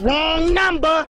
Wrong number.